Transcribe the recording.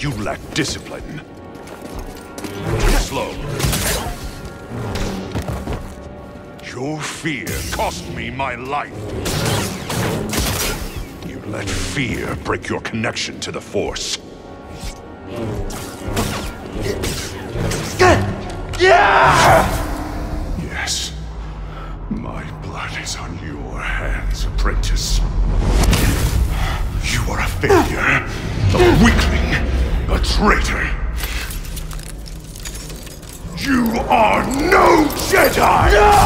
You lack discipline. Slow. Your fear cost me my life. You let fear break your connection to the Force. Yeah. Yes. My blood is on your hands, apprentice. You are a failure, a weakling, traitor. You are no Jedi!